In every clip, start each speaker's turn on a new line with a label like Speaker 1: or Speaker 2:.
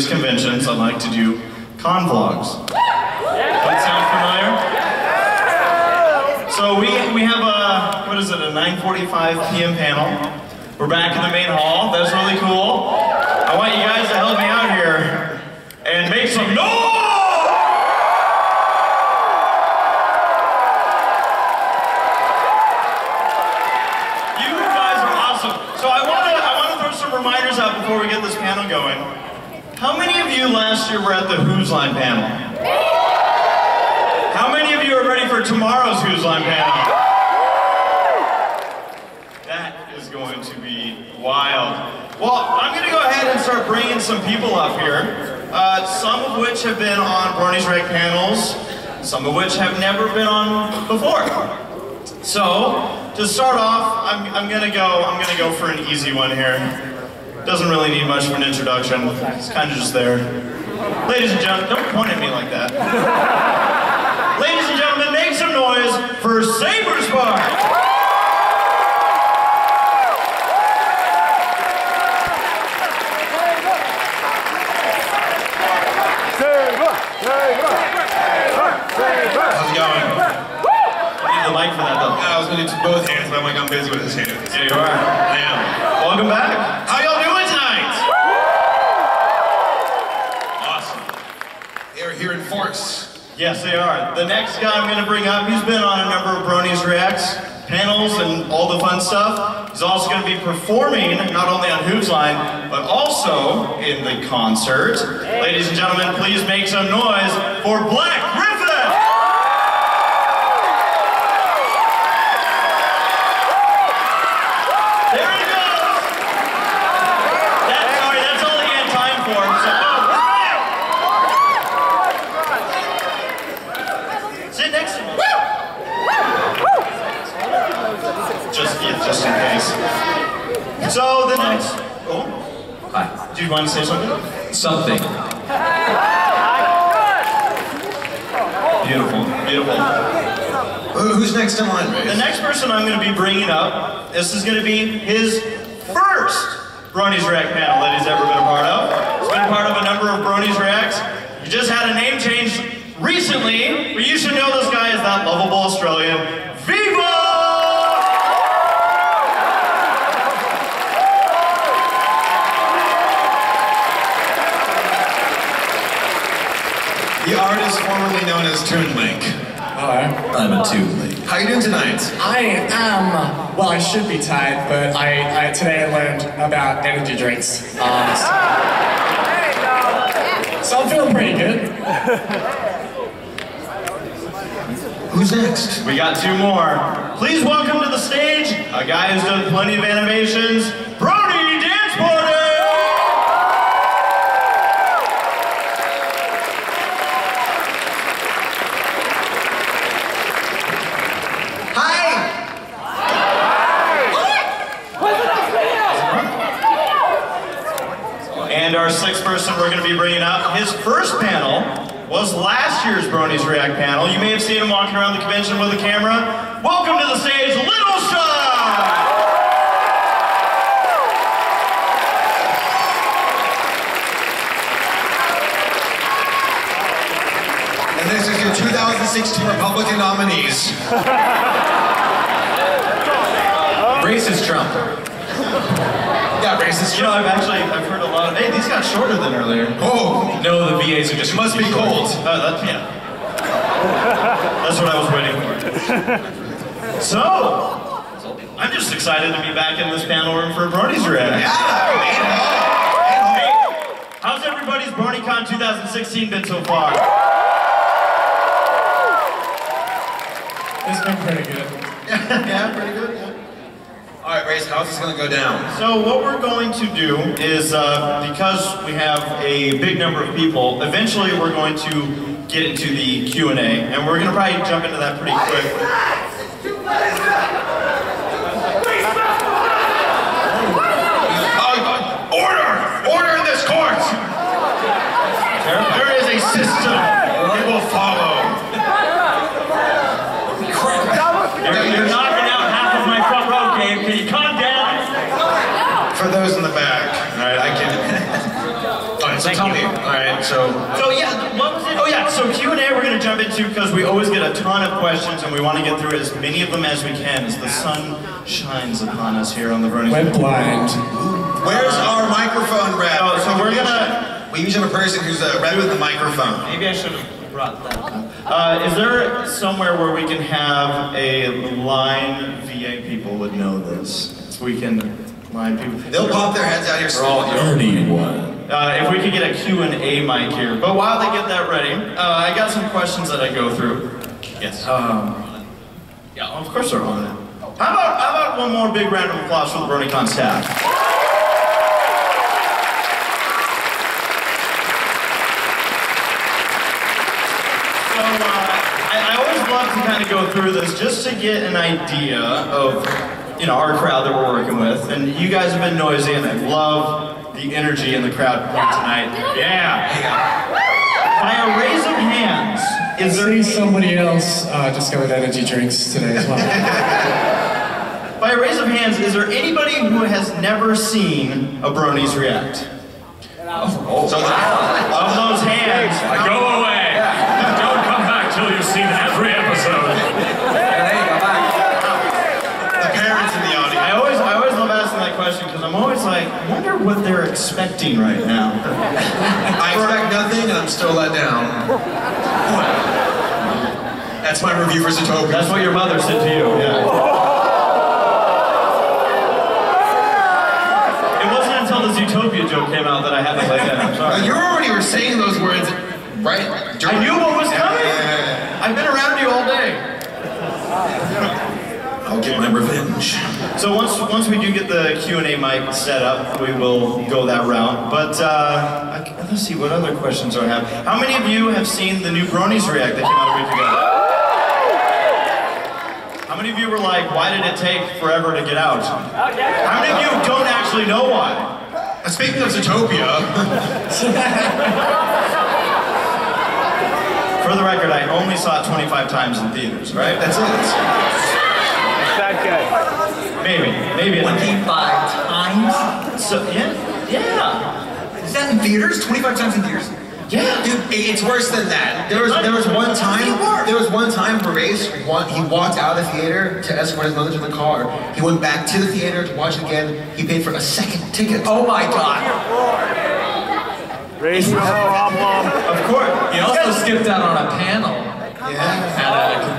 Speaker 1: these conventions, I like to do con vlogs. That sound familiar? So we, we have a, what is it, a 9.45 p.m. panel. We're back in the main hall. That's really cool. I want you guys to help me out here and make some noise! How many of you last year were at the Who's Line panel? How many of you are ready for tomorrow's Who's Line panel? That is going to be wild. Well, I'm going to go ahead and start bringing some people up here. Uh, some of which have been on Bronies React panels, some of which have never been on before. So, to start off, I'm, I'm gonna go, I'm gonna go for an easy one here. Doesn't really need much of an introduction. It's kind of just there. Ladies and gentlemen, don't point at me like that. Ladies and gentlemen, make some noise for Saber Spark! How's it going? Need the mic for that though.
Speaker 2: I was gonna do both hands, but I'm like, I'm busy with this hand.
Speaker 1: There you are.
Speaker 2: I am.
Speaker 1: Welcome back. How
Speaker 2: here.
Speaker 1: Yes, they are. The next guy I'm going to bring up, he's been on a number of Bronies Reacts, panels, and all the fun stuff. He's also going to be performing, not only on Who's Line, but also in the concert. Ladies and gentlemen, please make some noise for Black Griffin! There he goes! That's, sorry, that's all he had time for. So, Sit next to me. Just, yeah, just in case. So the next. Oh,
Speaker 3: Hi.
Speaker 1: do you want to say something?
Speaker 3: Something.
Speaker 1: Beautiful, beautiful.
Speaker 2: Who's next in line,
Speaker 1: The next person I'm going to be bringing up, this is going to be his first Bronies React panel that he's ever been a part of. He's been a part of a number of Bronies Reacts. He just had a name change recently, but you should know this guy is that lovable Australian, Viva!
Speaker 2: The artist formerly known as Toon Link.
Speaker 4: Hello.
Speaker 3: I'm a two link.
Speaker 2: How you doing tonight?
Speaker 4: I am, well, I should be tired, but I, I today I learned about energy drinks. Um, so I'm feeling pretty good.
Speaker 2: Who's next?
Speaker 1: We got two more. Please welcome to the stage a guy who's done plenty of animations, Brody Dance Party!
Speaker 2: Hi!
Speaker 1: And our sixth person we're going to be bringing up, his first panel was last year's Bronies React panel. You may have seen him walking around the convention with a camera. Welcome to the stage, Little Shy!
Speaker 2: And this is your 2016 Republican nominees.
Speaker 3: Racist Trump.
Speaker 2: Yeah, racist.
Speaker 1: You know, I've actually, I've heard a lot of, hey, these got shorter than earlier.
Speaker 2: Oh,
Speaker 3: No, the VAs are just
Speaker 2: it must be cold.
Speaker 1: Uh, that's, yeah. That's what I was waiting for. So, I'm just excited to be back in this panel room for Bronies React. Hey, how's everybody's BronyCon 2016 been so far?
Speaker 4: It's been pretty good.
Speaker 1: yeah, pretty good. Yeah.
Speaker 2: All right, Race, how's this gonna go down?
Speaker 1: So what we're going to do is, uh, because we have a big number of people, eventually we're going to get into the Q&A, and we're going to probably jump into that pretty quick.
Speaker 2: Uh, order! Order in this court! There is a system we will follow.
Speaker 1: You're, you're knocking out half of my front row game. Can you calm down?
Speaker 2: for those in the back. All right, I can. All right, so tell me. All right, so
Speaker 1: So yeah, what was it? Oh yeah, so Q and A we're gonna jump into because we always get a ton of questions and we want to get through as many of them as we can as the sun shines upon us here on the Brony.
Speaker 4: Went blind.
Speaker 2: where's our microphone rep?
Speaker 1: Oh, so we're gonna-
Speaker 2: We usually have a person who's a rep with the microphone.
Speaker 1: Maybe I should have brought that. up. Uh, is there somewhere where we can have a line? VA people would know this. We can line people.
Speaker 2: They'll pop their heads out here.
Speaker 3: For all anyone.
Speaker 1: Uh, if we could get a Q&A mic here. But while they get that ready, uh, I got some questions that I go through.
Speaker 2: Yes.
Speaker 1: Um, yeah, of course they're on it. How about, how about one more big round of applause for the BronyCon staff? So, uh, I, I always love to kind of go through this just to get an idea of, you know, our crowd that we're working with. And you guys have been noisy, and I love the energy in the crowd tonight. Yeah. By a raise of hands, is there
Speaker 4: See somebody else uh, discovered energy drinks today as well.
Speaker 1: By a raise of hands, is there anybody who has never seen a Bronies react?
Speaker 2: So
Speaker 1: Of those hands,
Speaker 3: Go away! Don't come back till you've seen every episode.
Speaker 2: the parents in the audience.
Speaker 1: I always, I always love asking that question because I'm always like, I wonder what they're expecting right now.
Speaker 2: I expect nothing, and I'm still let down. That's my review for Zootopia.
Speaker 1: That's what your mother said to you. Yeah. It wasn't until the Zootopia joke came out that I had to lay down. I'm sorry.
Speaker 2: you already were saying those words, right?
Speaker 1: I knew what was coming. I've been around you all day.
Speaker 2: I'll get my revenge.
Speaker 1: So once once we do get the Q and A mic set up, we will go that route. But uh, I- let's see what other questions I have. How many of you have seen the new Bronies React that came out a week ago? How many of you were like, why did it take forever to get out? How many of you don't actually know why?
Speaker 2: Speaking of Zootopia,
Speaker 1: For the record, I only saw it 25 times in theaters, right?
Speaker 2: that's it.
Speaker 1: Maybe, maybe.
Speaker 5: 25 times?
Speaker 1: So yeah, yeah,
Speaker 5: Is that in theaters? 25 times in theaters?
Speaker 1: yeah.
Speaker 2: Dude, it's worse than that. There was there was one time there was one time Barace wa- he walked out of the theater to escort his mother to the car. He went back to the theater to watch it again. He paid for a second ticket.
Speaker 5: Oh my god.
Speaker 6: Race, Raise your problem.
Speaker 1: Of course.
Speaker 3: He also skipped out on a panel
Speaker 2: Yeah.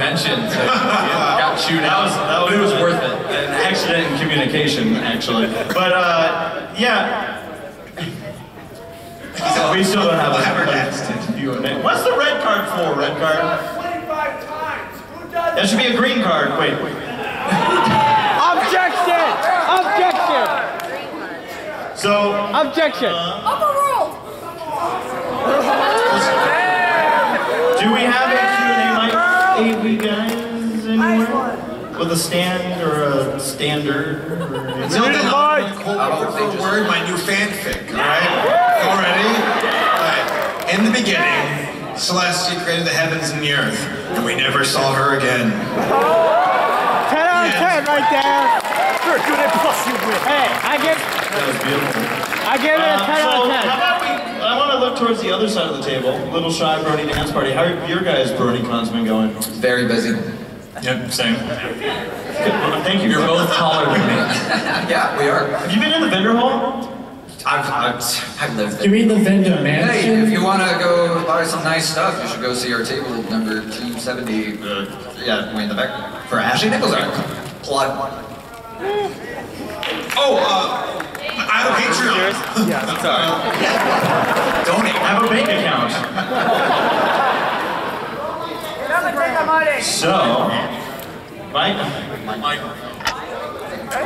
Speaker 3: At a convention, so he got chewed
Speaker 1: That
Speaker 3: out.
Speaker 1: was that was
Speaker 3: but it was worth it.
Speaker 1: An accident in communication, actually. But uh, yeah. We still don't have a Q&A. What's the red card for? Red card?
Speaker 6: 25 times. Who does
Speaker 1: That should be a green card. Wait. wait.
Speaker 6: Objection! Objection!
Speaker 1: So
Speaker 6: Objection!
Speaker 7: Overruled.
Speaker 1: do we have a Q&A mic? Hey, we guys anywhere? With a stand or a standard? Or
Speaker 2: Something
Speaker 6: Muted
Speaker 2: I'm
Speaker 6: mic.
Speaker 2: gonna quote word for word my new fanfic. All right, all ready? All right. In the beginning, Celestia created the heavens and the earth, and we never saw her again.
Speaker 6: 10 out of 10 right there. Hey, I give,
Speaker 1: that was beautiful.
Speaker 6: I give it a
Speaker 1: Uh,
Speaker 6: 10 out
Speaker 1: so
Speaker 6: of
Speaker 1: how
Speaker 6: 10.
Speaker 1: Look towards the other side of the table. Little shy Brony dance party. How are your guys' Brony cons been going?
Speaker 5: Very busy.
Speaker 1: Yep, same. Thank you.
Speaker 3: You're both taller than me.
Speaker 5: Yeah, we are.
Speaker 1: Have you been in the vendor hall?
Speaker 5: I've, I've, I've lived
Speaker 4: You mean the vendor
Speaker 5: Hey, if you want to go buy some nice stuff, you should go see our table number 270. Uh, yeah, way in the back. For Ashley Nichols. Plug.
Speaker 2: Oh, uh, I have a Patreon.
Speaker 6: Yeah.
Speaker 2: I'm Sorry.
Speaker 5: Donate.
Speaker 1: I have a bank account. So, Mike.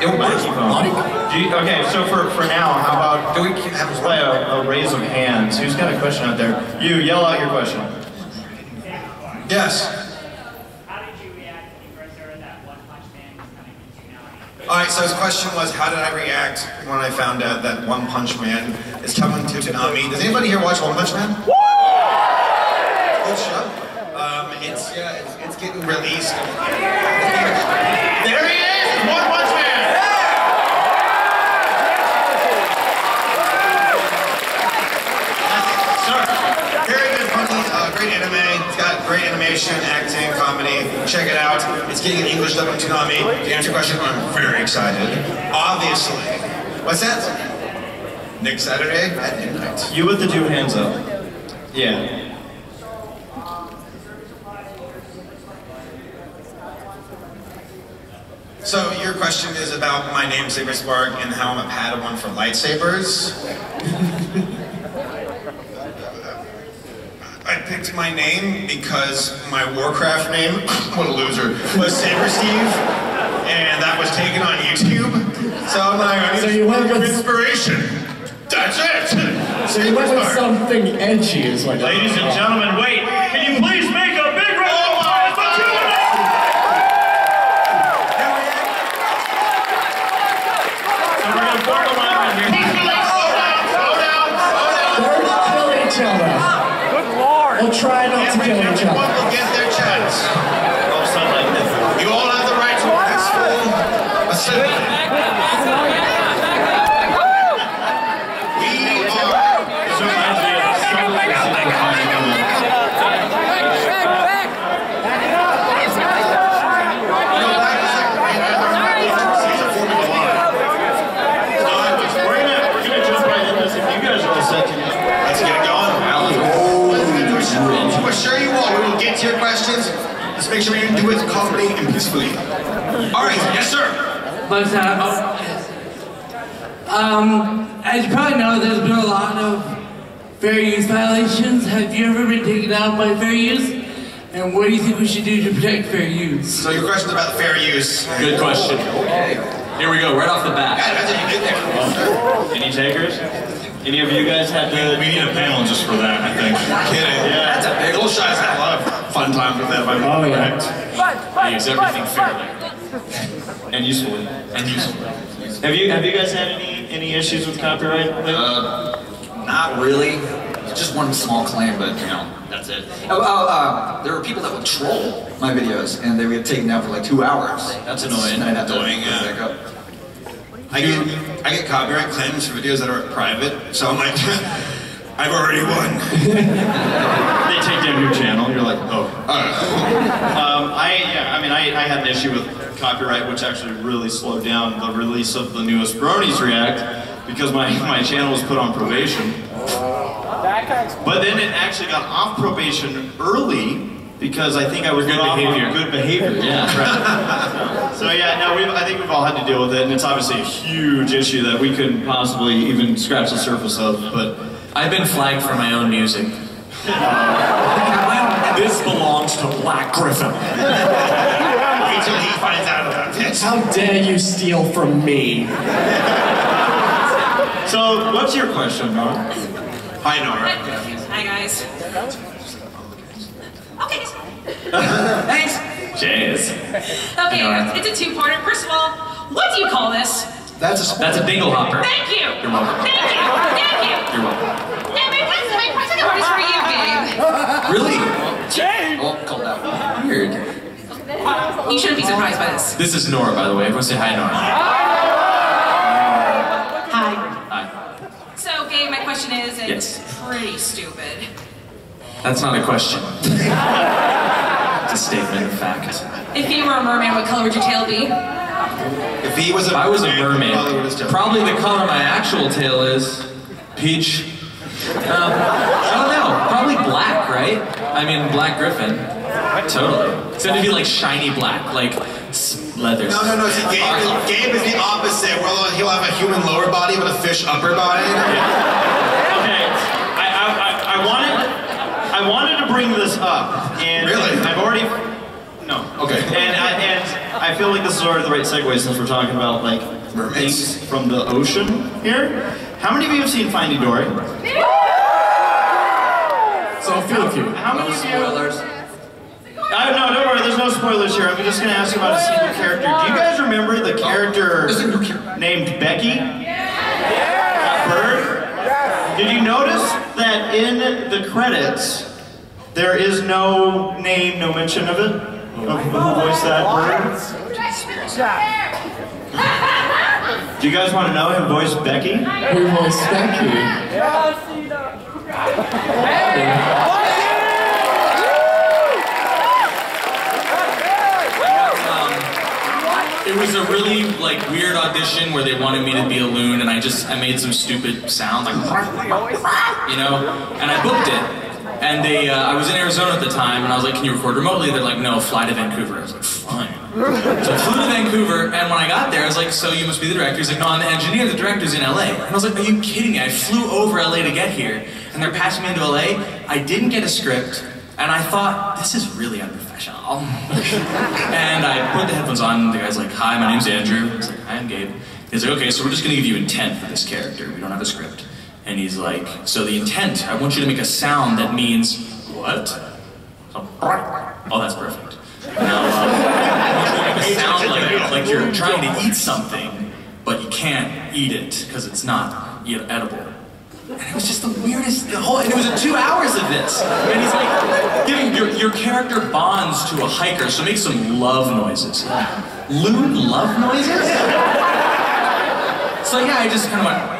Speaker 5: Yo,
Speaker 1: Microphone. Do you, okay, so for, for now, how about
Speaker 5: Do we have
Speaker 1: let's play a, a raise of hands? Who's got a question out there? You yell out your question.
Speaker 2: Yes. All right, so his question was, how did I react when I found out that One Punch Man is coming to Toonami? Does anybody here watch One Punch Man? Woo! Good show. Um, it's, yeah, it's, it's getting released. There he is, One Punch Man!
Speaker 1: Yeah! Sir,
Speaker 2: very good, funny, uh, great anime. It's got great animation, acting, Check it out. It's getting an English dub on Toonami. To answer your question, I'm very excited. Obviously. What's that? Next Saturday at midnight.
Speaker 1: You with the two hands up. Yeah.
Speaker 2: So your question is about my name, Saber Spark, and how I'm a Padawan for lightsabers. I picked my name because my Warcraft name, what a loser, was Saber Steve, and that was taken on YouTube. So I'm like, I need
Speaker 4: So you went with-
Speaker 2: inspiration. That's it.
Speaker 4: So you went with something edgy, is what.
Speaker 3: Ladies and gentlemen, wait. Can you please make a big round of applause for Q&A? So we're gonna form a line right here.
Speaker 4: Don't kill each other.
Speaker 6: Good lord.
Speaker 4: We'll try not to kill each other.
Speaker 2: Make sure you do it calmly and peacefully. All right, yes, sir.
Speaker 7: But uh, um, as you probably know, there's been a lot of fair use violations. Have you ever been taken out by fair use? And what do you think we should do to protect fair use?
Speaker 2: So your question's about fair use.
Speaker 8: Good question. Okay. Here we go, right off the bat.
Speaker 2: God, how did you get there?
Speaker 1: Any takers? Any of you guys had to?
Speaker 3: We need a panel just for that, I think.
Speaker 2: Kidding.
Speaker 1: Yeah.
Speaker 2: That's a big old shot. I had a lot of fun times with that. if I'm
Speaker 4: Oh, yeah.
Speaker 2: correct.
Speaker 3: I use everything fairly.
Speaker 1: And usefully.
Speaker 3: And useful.
Speaker 1: Have you have you guys had any any issues with copyright?
Speaker 5: Uh, not really. Just one small claim, but you know, that's it. Oh, oh, uh, there were people that would troll my videos, and they would get taken down for like two hours.
Speaker 1: That's annoying.
Speaker 5: And I'd have to
Speaker 2: Annoying,
Speaker 5: put it
Speaker 2: yeah.
Speaker 5: back up.
Speaker 2: I get I get copyright claims for videos that are private, so I'm like, I've already won.
Speaker 1: They take down your channel. You're like, oh. Um, I yeah. I mean, I, I had an issue with copyright, which actually really slowed down the release of the newest Bronies React because my my channel was put on probation. But then it actually got off probation early because I think I was
Speaker 3: Good
Speaker 1: put off on
Speaker 3: behavior.
Speaker 1: Good behavior. Yeah. Right. so yeah, no, we've, I think we've all had to deal with it, and it's obviously a huge issue that we couldn't possibly even scratch the surface of. But
Speaker 8: I've been flagged for my own music. this belongs to Black Griffin.
Speaker 2: Wait till he finds out about this.
Speaker 4: How dare you steal from me?
Speaker 1: so, what's your question, Nora?
Speaker 2: Hi, Nora.
Speaker 9: Hi guys. Okay.
Speaker 7: Thanks.
Speaker 8: Cheers.
Speaker 9: Okay, it's a two-parter. First of all, what do you call this?
Speaker 2: That's a
Speaker 8: That's a dingle hopper.
Speaker 9: Thank you.
Speaker 8: You're welcome.
Speaker 9: Thank you. Thank you.
Speaker 8: You're welcome.
Speaker 9: And my question, my question is for you, Gabe.
Speaker 5: Really?
Speaker 6: James!
Speaker 5: Oh, called out. Weird.
Speaker 9: You shouldn't be surprised by this.
Speaker 8: This is Nora, by the way. Everyone say hi, Nora.
Speaker 9: Hi.
Speaker 8: Hi.
Speaker 9: So, Gabe, my question is, it's
Speaker 8: Yes.
Speaker 9: pretty stupid.
Speaker 8: That's not a question. it's a statement of fact.
Speaker 9: If you were a merman, what color would your tail be?
Speaker 2: If he was
Speaker 8: If
Speaker 2: a
Speaker 8: I was a
Speaker 2: merman, probably
Speaker 8: mermaid, probably the color my actual tail is peach. Um, I don't know. Probably black, right? I mean, black griffin. Totally. It's gonna be like shiny black, like s- leather.
Speaker 2: No, no, no. See, Gabe is, Gabe is the opposite. Where he'll have a human lower body but a fish upper body.
Speaker 1: Okay, I, I, I, I wanted, I wanted to bring this up, and
Speaker 2: Really?
Speaker 1: I've already, no.
Speaker 2: Okay.
Speaker 1: And I, and I feel like this is already the right segue since we're talking about like
Speaker 2: Mermaids.
Speaker 1: things from the ocean here. How many of you have seen Finding Dory?
Speaker 4: So a few of you.
Speaker 1: How many of you?
Speaker 5: Spoilers.
Speaker 1: I, no, don't worry. There's no spoilers here. I'm just going to ask you about a single character. Do you guys remember the character oh,
Speaker 5: There's a new character.
Speaker 1: named Becky? That bird. Did you notice that in the credits there is no name, no mention of it, of who voiced that word. Do you guys want to know who voiced Becky?
Speaker 4: Who voiced Becky?
Speaker 8: It was a really like weird audition where they wanted me to be a loon and I just I made some stupid sound like you know and I booked it and they, uh, I was in Arizona at the time, and I was like, "Can you record remotely?" They're like, "No, fly to Vancouver." I was like, "Fine." So I flew to Vancouver, and when I got there, I was like, "So you must be the director?" He's like, "No, I'm the engineer. The director's in LA." And I was like, "Are you kidding me? I flew over LA to get here, and they're passing me into LA. I didn't get a script, and I thought this is really unprofessional." and I put the headphones on. The guy's like, "Hi, my name's Andrew." I was like, "Hi, I'm Gabe." He's like, "Okay, so we're just gonna give you intent for this character. We don't have a script." And he's like, "So the intent, I want you to make a sound that means what?" Oh, that's perfect. Now, uh, want you make a sound like, like you're trying to eat something, but you can't eat it because it's not edible. And it was just the weirdest, the whole, and it was two hours of this. And he's like, giving your, your character bonds to a hiker, so make some love noises. Loon love noises? So yeah, I just kind of went,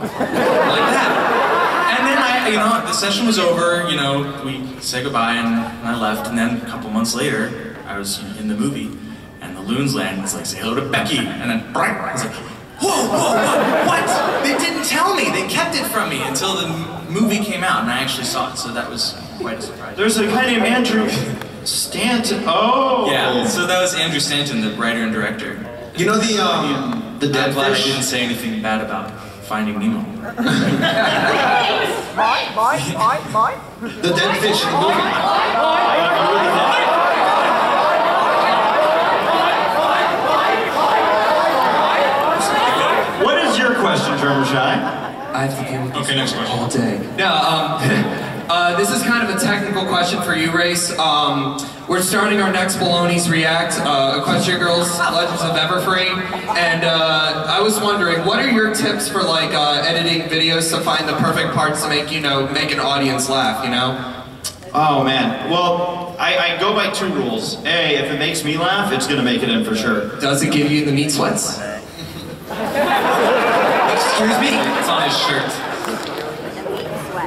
Speaker 8: like that. And then I, you know, the session was over, you know, we said goodbye and, and I left, and then a couple months later, I was in the movie, and the loons land, was like, say hello to Becky, and then, I was like, whoa, whoa, whoa, what? They didn't tell me, they kept it from me until the movie came out, and I actually saw it, so that was quite a surprise.
Speaker 1: There's a guy named Andrew Stanton. Oh!
Speaker 8: Yeah, so that was Andrew Stanton, the writer and director.
Speaker 2: You know the um the
Speaker 8: I'm
Speaker 2: dead
Speaker 8: glad I didn't say anything bad about Finding Nemo.
Speaker 6: Mine, mine, mine, mine.
Speaker 2: The dead fish in the movie.
Speaker 1: What is your question, Drummer Shy?
Speaker 10: I have to deal with this
Speaker 1: Okay, next question.
Speaker 10: all day. No, um, uh, this is kind of a technical question for you, Race. Um, we're starting our next Baloney's React, uh, Equestria Girls Legends of Everfree, and uh, I was wondering, what are your tips for like uh, editing videos to find the perfect parts to make you know make an audience laugh? You know?
Speaker 1: Oh man. Well, I, I go by two rules. A, if it makes me laugh, it's gonna make it in for sure.
Speaker 10: Does it give you the meat sweats?
Speaker 8: Excuse me? It's on his shirt.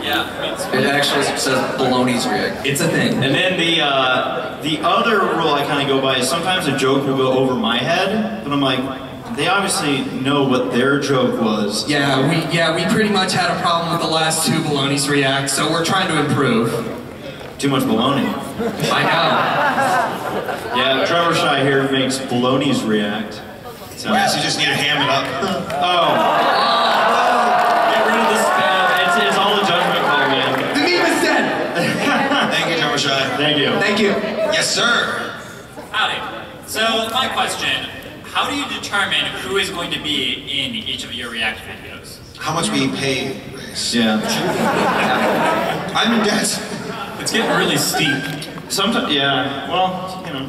Speaker 8: Yeah,
Speaker 5: It actually says Baloney's React.
Speaker 10: It's a thing.
Speaker 1: And then the uh, the other rule I kind of go by is sometimes a joke will go over my head, but I'm like, they obviously know what their joke was.
Speaker 10: Yeah, we yeah we pretty much had a problem with the last two Baloney's React, so we're trying to improve.
Speaker 1: Too much baloney.
Speaker 10: I know.
Speaker 1: Yeah, Trevor Shy here makes baloney's react. So.
Speaker 2: Yes, you just need to ham it up.
Speaker 1: Oh. Get rid of the spam. It's, it's all a judgment call, man.
Speaker 10: The meme is dead.
Speaker 2: Thank you, Drummer Shy.
Speaker 1: Thank you.
Speaker 10: Thank you.
Speaker 2: Yes, sir.
Speaker 11: Howdy. So my question, how do you determine who is going to be in each of your React videos?
Speaker 2: How much we pay, Race?
Speaker 1: Yeah.
Speaker 2: I'm in debt.
Speaker 8: It's getting really steep.
Speaker 1: Sometimes, yeah. Well, you know,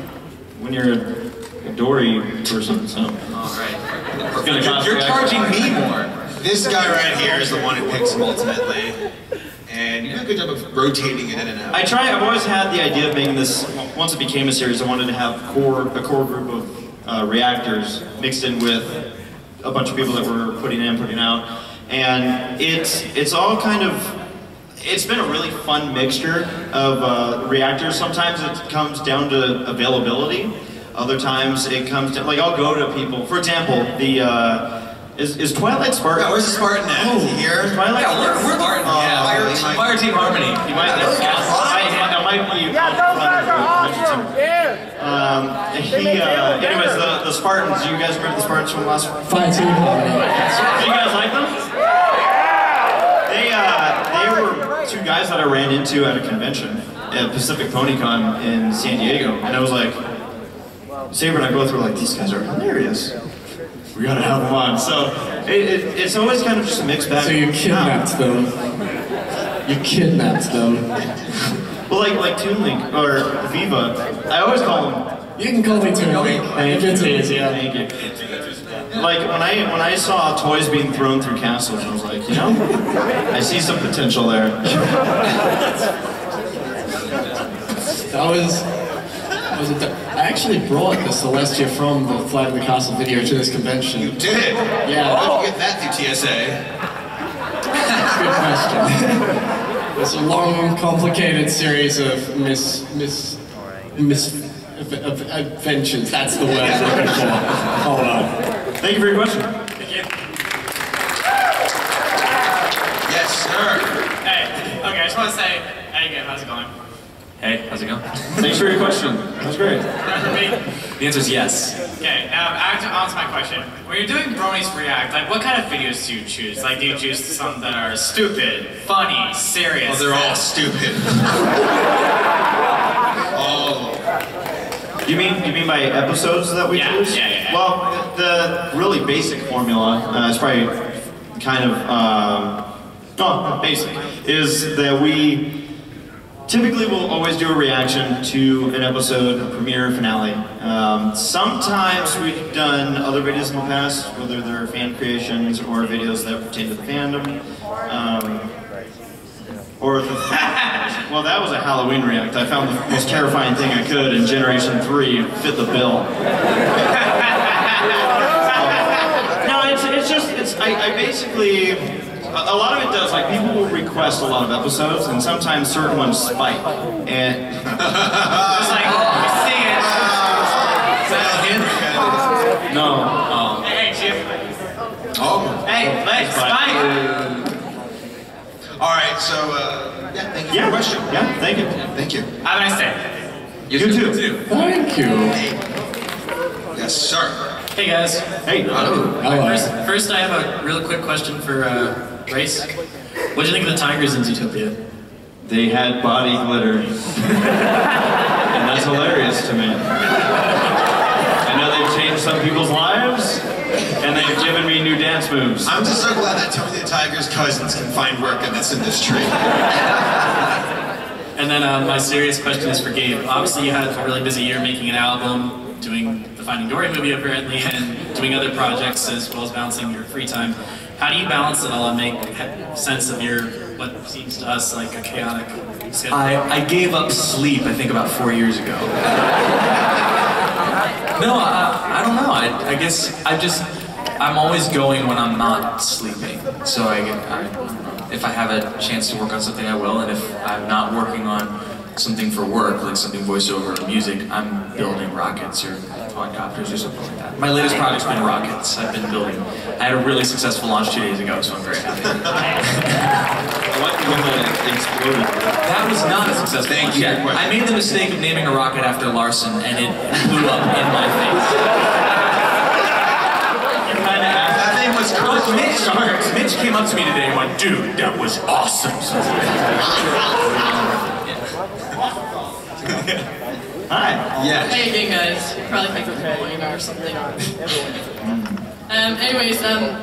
Speaker 1: when you're a, a Dory person, so.
Speaker 8: All right.
Speaker 1: It's gonna
Speaker 8: You're,
Speaker 1: cost
Speaker 8: you're charging me more.
Speaker 2: This guy right here is the one who picks him ultimately. You do a good job of rotating it in and out.
Speaker 1: I try. I've always had the idea of making this. Once it became a series, I wanted to have core a core group of uh, reactors mixed in with a bunch of people that were putting in, putting out, and it's it's all kind of. It's been a really fun mixture of uh, reactors. Sometimes it comes down to availability. Other times it comes down. Like I'll go to people. For example, the. Uh, is, is Twilight Spartan?
Speaker 2: Yeah, where's the Spartan at? Is he here?
Speaker 1: Twilight
Speaker 8: Yeah, we're, we're
Speaker 2: Spartan.
Speaker 8: the yeah,
Speaker 2: Fire
Speaker 8: fire,
Speaker 2: team.
Speaker 8: team, fire team harmony.
Speaker 1: You might, I, I, I might be.
Speaker 6: Yeah, those guys are awesome. Yeah.
Speaker 1: Um, he, uh, anyways, the, the Spartans, you guys remember the Spartans from last
Speaker 4: Fire team harmony.
Speaker 1: you guys like them? Yeah. They, uh, they were two guys that I ran into at a convention at Pacific PonyCon in San Diego, and I was like, Saber and I both were like, these guys are hilarious. We gotta have them on. So it, it, it's always kind of just a mixed bag.
Speaker 4: So you kidnapped them. You kidnapped them.
Speaker 1: Well, like like Toon Link or Viva, I always call them
Speaker 4: You can call me Toon Link. It's easier.
Speaker 1: Thank you. Like when I when I saw toys being thrown through castles, I was like, you know, I see some potential there.
Speaker 4: That was. that was a, actually brought the Celestia from the Flight of the Castle video to this convention.
Speaker 2: You did?
Speaker 4: Yeah.
Speaker 2: How did you get that through TSA?
Speaker 4: Good question. it's a long, complicated series of mis, mis, mis, Av- av- Adventures, that's the word I'm looking for. Hold on.
Speaker 1: Thank you for your question.
Speaker 11: Thank you.
Speaker 2: Yes, sir.
Speaker 11: Hey, okay, I just want to say, hey again, how's it going?
Speaker 8: Hey, how's it going?
Speaker 1: Thanks for your question. That was great.
Speaker 8: The answer is yes.
Speaker 11: Okay, um, have to, answer my question. When you're doing Bronies React, like what kind of videos do you choose? Like do you choose some that are stupid, funny, serious?
Speaker 2: Well, they're all stupid. all.
Speaker 1: You mean you mean by episodes that we
Speaker 11: Yeah,
Speaker 1: choose?
Speaker 11: yeah, yeah, yeah.
Speaker 1: Well, the really basic formula uh, is probably kind of um, oh, basic is that we typically we'll always do a reaction to an episode, a premiere, finale. Um, sometimes we've done other videos in the past, whether they're fan creations or videos that pertain to the fandom. Um, or the well, that was a Halloween react. I found the most terrifying thing I could, and Generation Three fit the bill. no, it's, it's just it's I, I basically a, a lot of it does like people will request a lot of episodes, and sometimes certain ones spike, and
Speaker 11: It's like, oh, see it.
Speaker 1: Is that a hint? No. Um,
Speaker 11: Hey, hey, Jim.
Speaker 2: Oh.
Speaker 11: Hey, let's Spike.
Speaker 2: All right, so uh, yeah, thank you
Speaker 1: yeah.
Speaker 2: for the question.
Speaker 1: Yeah. Thank you.
Speaker 2: Thank you.
Speaker 11: Have a nice day.
Speaker 1: You, too.
Speaker 4: Thank you.
Speaker 2: Yes, sir.
Speaker 11: Hey guys.
Speaker 1: Hey.
Speaker 4: Hello.
Speaker 11: First, first, I have a real quick question for uh, Grace. What do you think of the tigers in Zootopia?
Speaker 1: They had body glitter. and that's hilarious to me. I know they've changed some people's lives, and they've given me new dance moves.
Speaker 2: I'm just so glad that Tony the Tiger's cousins can find work in this industry.
Speaker 11: And then uh, my serious question is for Gabe. Obviously, you had a really busy year making an album, doing the Finding Dory movie apparently, and doing other projects as well as balancing your free time. How do you balance it all and make sense of your what seems to us like a chaotic?
Speaker 8: I, I gave up sleep, I think, about four years ago. no, I, I don't know. I, I guess I just, I'm always going when I'm not sleeping. So I, I, if I have a chance to work on something, I will. And if I'm not working on something for work, like something voiceover or music, I'm building rockets or quadcopters or something like that. My latest project's been rockets. I've been building. I had a really successful launch two days ago, so I'm very happy.
Speaker 1: I like the one that exploded.
Speaker 8: That was not a successful
Speaker 2: Thank
Speaker 8: launch.
Speaker 2: you.
Speaker 8: I made the mistake of naming a rocket after Larson, and it blew up in my face. You kind of asked.
Speaker 2: That thing was.
Speaker 8: Mitch, Mitch came up to me today and went, dude, that was awesome. So
Speaker 1: Hi.
Speaker 2: Yes.
Speaker 12: How you doing, guys? You probably think I'm bullying or something. um, anyways, um,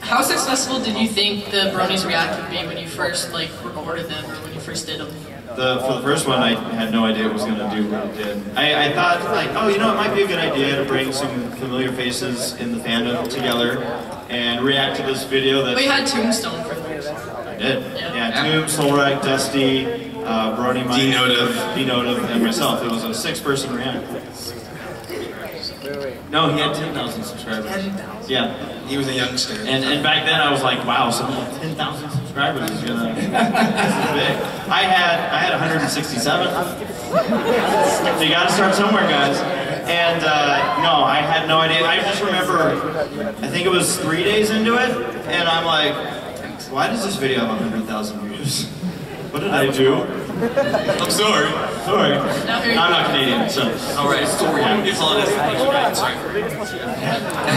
Speaker 12: how successful did you think the Bronies React would be when you first like recorded them or when you first did them?
Speaker 1: The, for the first one, I had no idea it was going to do what it did. I, I thought, like, oh, you know, it might be a good idea to bring some familiar faces in the fandom together and react to this video that
Speaker 12: We had Tombstone for those.
Speaker 1: I did. Yeah, Tomb, Solrak, Dusty, uh, Brody, Mike,
Speaker 2: Denotive.
Speaker 1: Denotive, and myself. It was a six-person react. No, he had 10,000 subscribers. Yeah.
Speaker 2: He was a youngster.
Speaker 1: And, and back then I was like, wow, someone with 10,000 subscribers is gonna, this is big. I had, I had 167. you gotta start somewhere, guys. And uh, no, I had no idea. I just remember, I think it was three days into it, and I'm like, why does this video have 100,000 views? What did I do? I'm sorry. Sorry. I'm not Canadian, so.
Speaker 8: All right, sorry. It's all this. Sorry.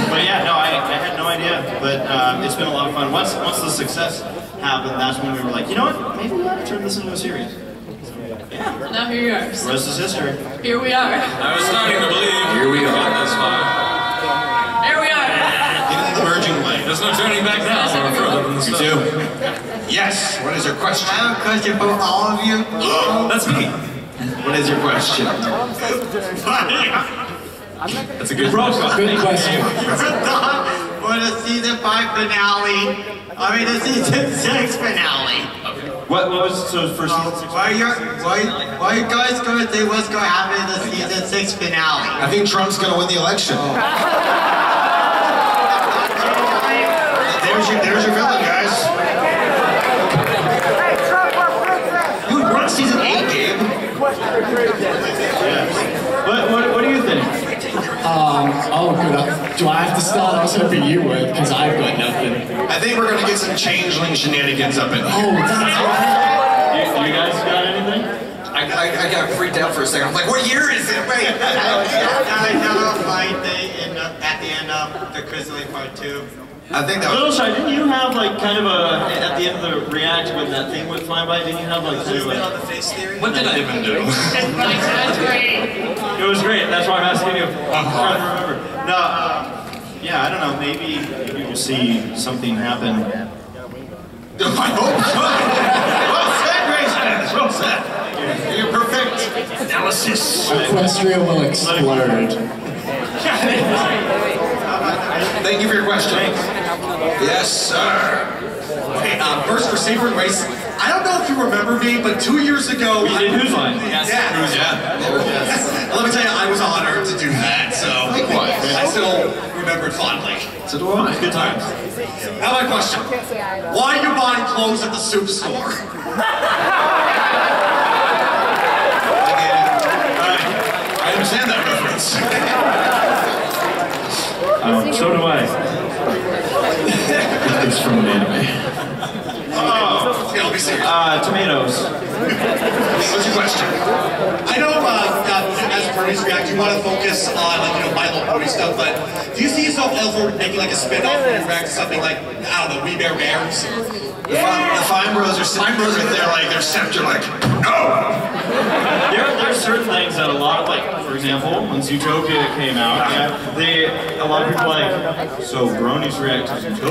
Speaker 1: But yeah, no, I, I had no idea. But um, it's been a lot of fun. Once once the success happened, that's when we were like, you know what? Maybe we ought to turn this into a series.
Speaker 12: And now here you are.
Speaker 1: The rest is history.
Speaker 12: Here we are.
Speaker 8: I was starting to believe here we are this far.
Speaker 12: Here we are.
Speaker 2: In the merging lane.
Speaker 8: There's no turning back now or further than the
Speaker 2: You
Speaker 8: start.
Speaker 2: too. Yes. What is your question?
Speaker 13: I have a question for all of you.
Speaker 8: That's me.
Speaker 2: What is your question?
Speaker 8: That's a good
Speaker 1: Broke
Speaker 4: Good question.
Speaker 13: for the season five finale. I mean the season six finale.
Speaker 1: What, what was so for season six?
Speaker 13: Why you why why you guys gonna say what's gonna happen in the season six finale?
Speaker 2: I think Trump's gonna win the election. There's your, there's your villain, guys. Dude, we're on season eight, Gabe.
Speaker 1: Well, What, what, what do you think?
Speaker 4: Um, oh, good. Do I have to start? I was hoping you would, because I've got nothing.
Speaker 2: I think we're gonna get some changeling shenanigans up in here.
Speaker 4: Oh, that's right.
Speaker 1: You, you guys got anything?
Speaker 5: I, I, I got freaked out for a second. I'm like, what year is it? Wait.
Speaker 13: I know, fight the end of, at the end of the Grizzly Part 2.
Speaker 2: I think that was.
Speaker 1: Little Shy, didn't you have like kind of a, at the end of the react when that thing went flying by, didn't you have like kind of a,
Speaker 5: the face theory?
Speaker 8: What did I even do?
Speaker 9: That's great.
Speaker 1: It was great, that's why I'm asking you. I'm trying to remember. No, uh, yeah, I don't know, maybe, maybe we'll see something happen.
Speaker 2: I hope so. Well said, Grayson. Well said. You're perfect.
Speaker 1: Analysis.
Speaker 4: Equestria will explode.
Speaker 2: Thank you for your question. Yes, sir.
Speaker 14: Okay, um, first for Saber and Race. I don't know if you remember me, but two years ago.
Speaker 1: We did Who's Line.
Speaker 14: Yeah.
Speaker 2: Who's yeah?
Speaker 14: Let me tell you, I was honored to do that, so.
Speaker 2: Likewise.
Speaker 14: I still remember it fondly.
Speaker 2: So do I.
Speaker 1: Good times.
Speaker 14: Now my question. Why are you buying clothes at the soup store?
Speaker 2: I understand that reference.
Speaker 1: Um, so do I. it's from an anime.
Speaker 14: Oh, okay, let me see.
Speaker 1: Uh, tomatoes.
Speaker 14: What's your question? I know uh, as Bronies React, you want to focus on like you know My Little Pony stuff, but do you see yourself ever making like a spin-off where you react to something like I don't know, We Bare Bears?
Speaker 2: The Fine, the Fine Bros are sitting Bros are there like their scepter like, no!
Speaker 1: There, there are certain things that a lot of like, for example, when Zootopia came out, yeah, they a lot of people like, so Bronies react to Zootopia.